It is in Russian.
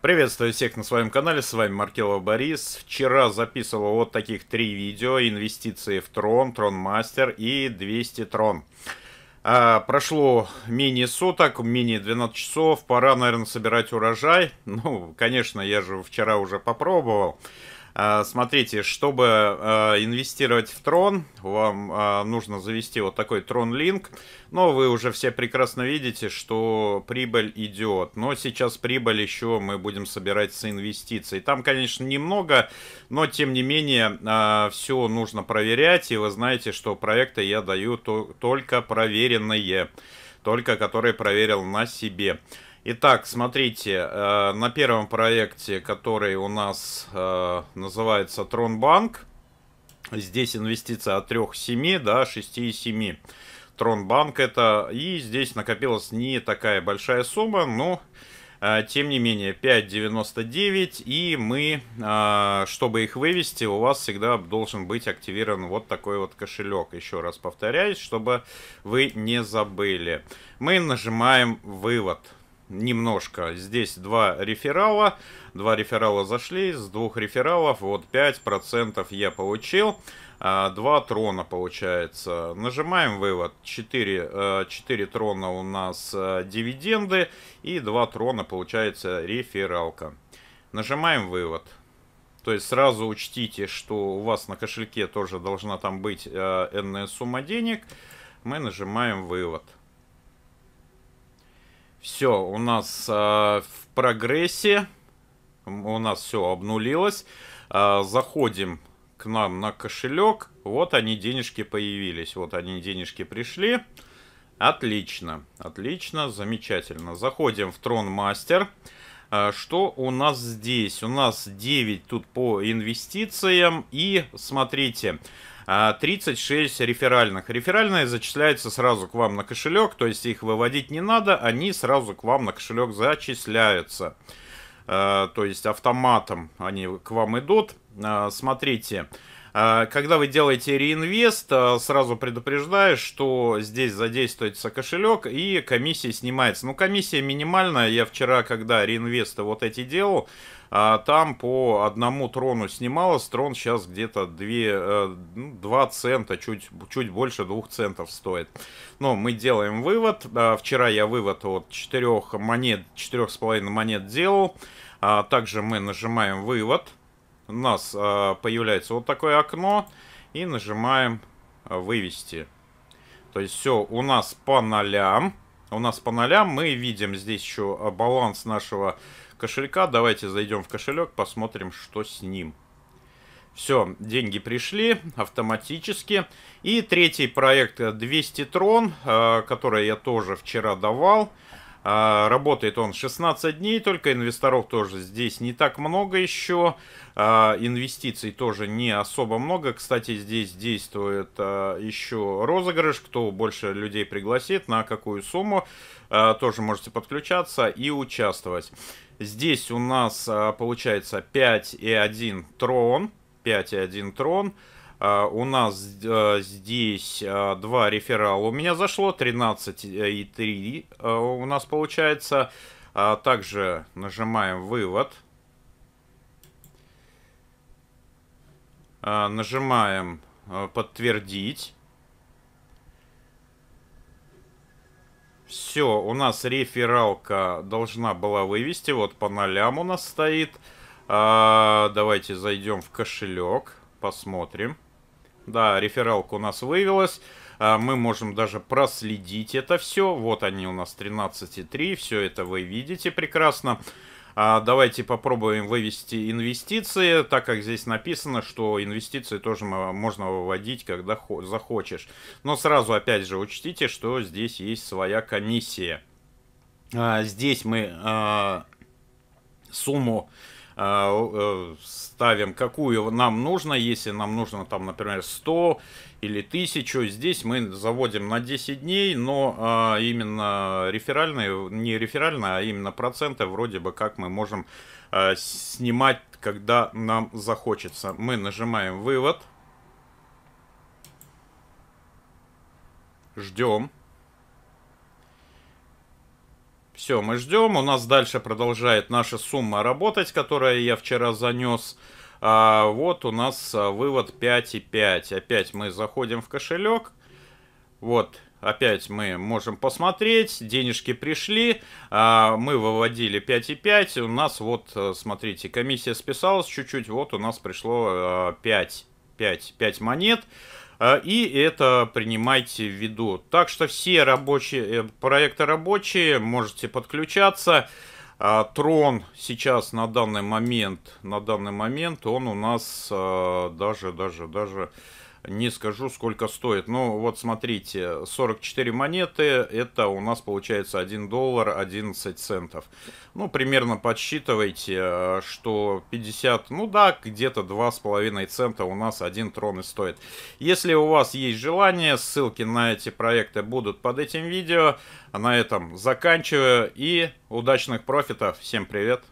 Приветствую всех на своем канале, с вами Маркелов Борис. Вчера записывал вот таких три видео. Инвестиции в Трон, Трон Мастер и 200 Трон. А, прошло мини суток, мини 12 часов. Пора, наверное, собирать урожай. Ну, конечно, я же вчера уже попробовал. А, смотрите, чтобы а, инвестировать в Трон, вам а, нужно завести вот такой Трон Линк. Но вы уже все прекрасно видите, что прибыль идет. Но сейчас прибыль еще мы будем собирать с инвестиций. Там, конечно, немного, но тем не менее все нужно проверять. И вы знаете, что проекты я даю только проверенные, только которые проверил на себе. Итак, смотрите, э, на первом проекте, который у нас э, называется Тронбанк, здесь инвестиция от 3,7 до 6,7. Тронбанк это, и здесь накопилась не такая большая сумма, но э, тем не менее 5.99 и мы, чтобы их вывести, у вас всегда должен быть активирован вот такой вот кошелек. Еще раз повторяюсь, чтобы вы не забыли. Мы нажимаем вывод немножко. Здесь два реферала. Два реферала зашли. С двух рефералов вот 5% я получил. А, два трона получается. Нажимаем вывод. 4, 4 э, трона у нас э, дивиденды. И 2 трона получается рефералка. Нажимаем вывод. То есть сразу учтите, что у вас на кошельке тоже должна там быть э, энная сумма денег. Мы нажимаем вывод. Все, у нас э, в прогрессе. У нас все обнулилось. Э, заходим к нам на кошелек. Вот они, денежки появились. Вот они, денежки пришли. Отлично, отлично, замечательно. Заходим в Трон Мастер. Э, что у нас здесь? У нас 9 тут по инвестициям. И смотрите, 36 а, реферальных. Реферальные зачисляются сразу к вам на кошелек, то есть их выводить не надо, они сразу к вам на кошелек зачисляются. А, то есть автоматом они к вам идут. А, смотрите, когда вы делаете реинвест, сразу предупреждаю, что здесь задействуется кошелек и комиссия снимается. Ну, комиссия минимальная. Я вчера, когда реинвесты вот эти делал, а там по одному трону снималось. Трон сейчас где-то 2, 2 э, ну, цента, чуть, чуть больше 2 центов стоит. Но мы делаем вывод. А, вчера я вывод от 4 монет, 4,5 монет делал. А также мы нажимаем вывод. У нас а, появляется вот такое окно. И нажимаем вывести. То есть все у нас по нолям. У нас по нолям мы видим здесь еще баланс нашего кошелька. Давайте зайдем в кошелек, посмотрим, что с ним. Все, деньги пришли автоматически. И третий проект 200 Трон, э, который я тоже вчера давал. Э, работает он 16 дней, только инвесторов тоже здесь не так много еще. Э, инвестиций тоже не особо много. Кстати, здесь действует еще розыгрыш. Кто больше людей пригласит, на какую сумму, тоже можете подключаться и участвовать. Здесь у нас а, получается 5 и 1 трон. 5 и 1 трон. А, у нас а, здесь а, 2 реферала. У меня зашло 13 и 3 а, у нас получается. А, также нажимаем вывод. А, нажимаем подтвердить. Все, у нас рефералка должна была вывести. Вот по нолям у нас стоит. Давайте зайдем в кошелек. Посмотрим. Да, рефералка у нас вывелась. А, мы можем даже проследить это все. Вот они у нас 13,3. Все это вы видите прекрасно. А давайте попробуем вывести инвестиции, так как здесь написано, что инвестиции тоже можно выводить, когда захочешь. Но сразу, опять же, учтите, что здесь есть своя комиссия. А, здесь мы сумму ставим, какую нам нужно. Если нам нужно, там, например, 100 или 1000, здесь мы заводим на 10 дней, но а, именно реферальные, не реферальные, а именно проценты вроде бы как мы можем а, снимать, когда нам захочется. Мы нажимаем «Вывод». Ждем. Все, мы ждем. У нас дальше продолжает наша сумма работать, которую я вчера занес. А, вот у нас а, вывод 5,5. Опять мы заходим в кошелек. Вот, опять мы можем посмотреть. Денежки пришли. А, мы выводили 5,5. У нас вот, э, смотрите, комиссия списалась чуть-чуть. Вот у нас пришло 5. 5, 5 монет. А, и это принимайте в виду. Так что все рабочие, э, проекты рабочие, можете подключаться. А, Трон сейчас на данный момент, на данный момент он у нас а, даже, даже, даже не скажу, сколько стоит. Ну, вот смотрите, 44 монеты, это у нас получается 1 доллар 11 центов. Ну, примерно подсчитывайте, э, что 50, ну да, где-то 2,5 цента у нас один трон и стоит. Если у вас есть желание, ссылки на эти проекты будут под этим видео. На этом заканчиваю и удачных профитов. Всем привет!